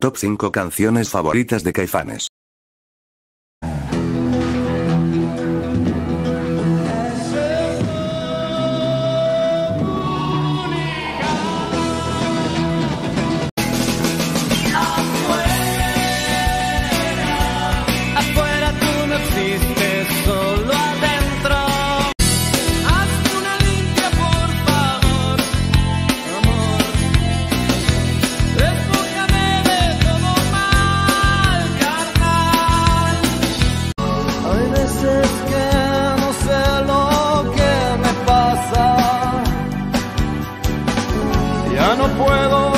Top 5 canciones favoritas de Caifanes. Afuera tú no existes. ya no puedo